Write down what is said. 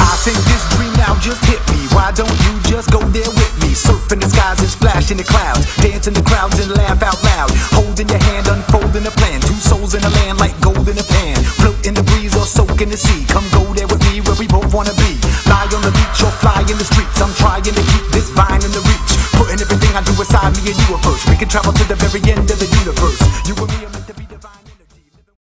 I think this dream now just hit me. Why don't you just go there with me? Surf in the skies and splash in the clouds. Dance in the crowds and laugh out loud. Holding your hand, unfolding a plan. Two souls in a land like gold in a pan. Float in the breeze or soak in the sea. Come go there with me where we both wanna be. Trying to keep this vine in the reach. Putting everything I do aside, me and you are first. We can travel to the very end of the universe.